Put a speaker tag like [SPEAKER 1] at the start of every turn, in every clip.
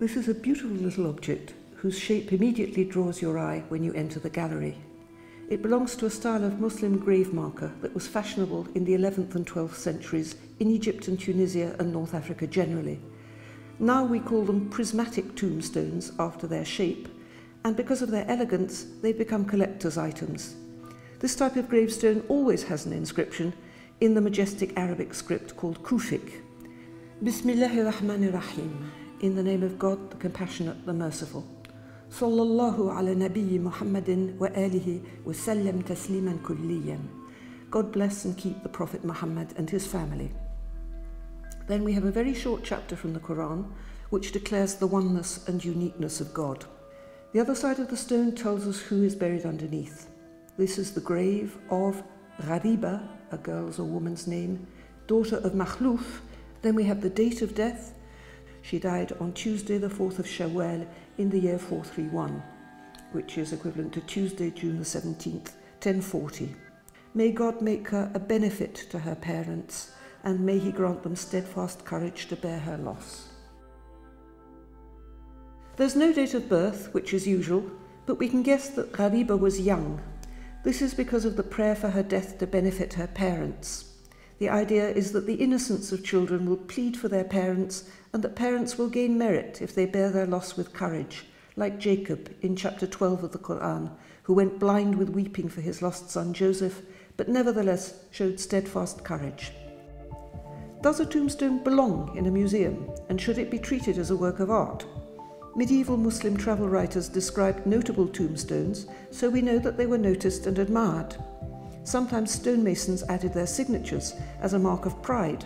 [SPEAKER 1] This is a beautiful little object whose shape immediately draws your eye when you enter the gallery. It belongs to a style of Muslim grave marker that was fashionable in the 11th and 12th centuries in Egypt and Tunisia and North Africa generally. Now we call them prismatic tombstones after their shape, and because of their elegance, they've become collector's items. This type of gravestone always has an inscription in the majestic Arabic script called Kufic. Bismillahir Rahmanir Rahim, in the name of God, the compassionate, the merciful. Nabiyyi Muhammadin wa alihi wa sallam tasliman kulliyan. God bless and keep the Prophet Muhammad and his family. Then we have a very short chapter from the Quran which declares the oneness and uniqueness of God. The other side of the stone tells us who is buried underneath. This is the grave of Ghariba, a girl's or woman's name, daughter of Makhluf. Then we have the date of death. She died on Tuesday, the 4th of Shawwal, in the year 431, which is equivalent to Tuesday, June the 17th, 1040. May God make her a benefit to her parents and may he grant them steadfast courage to bear her loss. There's no date of birth, which is usual, but we can guess that Ghariba was young. This is because of the prayer for her death to benefit her parents. The idea is that the innocence of children will plead for their parents and that parents will gain merit if they bear their loss with courage, like Jacob in chapter 12 of the Quran, who went blind with weeping for his lost son Joseph, but nevertheless showed steadfast courage. Does a tombstone belong in a museum and should it be treated as a work of art? Medieval Muslim travel writers described notable tombstones, so we know that they were noticed and admired. Sometimes stonemasons added their signatures as a mark of pride,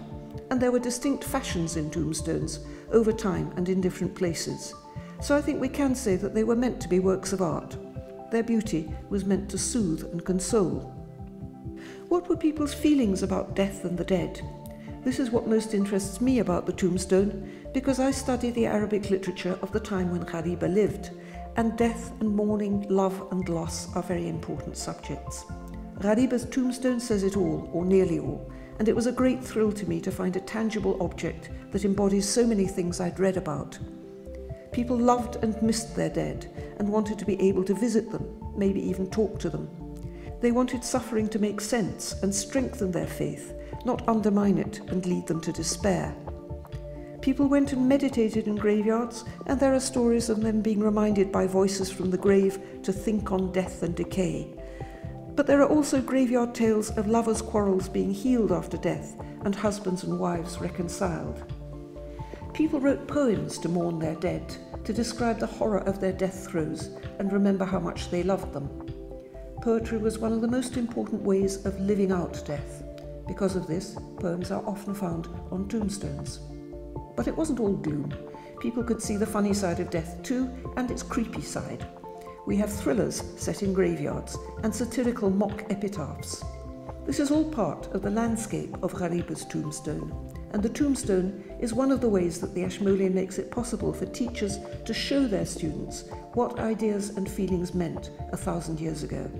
[SPEAKER 1] and there were distinct fashions in tombstones over time and in different places. So I think we can say that they were meant to be works of art. Their beauty was meant to soothe and console. What were people's feelings about death and the dead? This is what most interests me about the tombstone because I study the Arabic literature of the time when Ghariba lived, and death and mourning, love and loss are very important subjects. Ghariba's tombstone says it all, or nearly all, and it was a great thrill to me to find a tangible object that embodies so many things I'd read about. People loved and missed their dead and wanted to be able to visit them, maybe even talk to them. They wanted suffering to make sense and strengthen their faith not undermine it and lead them to despair. People went and meditated in graveyards, and there are stories of them being reminded by voices from the grave to think on death and decay. But there are also graveyard tales of lovers' quarrels being healed after death and husbands and wives reconciled. People wrote poems to mourn their dead, to describe the horror of their death throes and remember how much they loved them. Poetry was one of the most important ways of living out death. Because of this, poems are often found on tombstones. But it wasn't all gloom. People could see the funny side of death too, and its creepy side. We have thrillers set in graveyards and satirical mock epitaphs. This is all part of the landscape of Ghariba's tombstone, and the tombstone is one of the ways that the Ashmolean makes it possible for teachers to show their students what ideas and feelings meant a thousand years ago.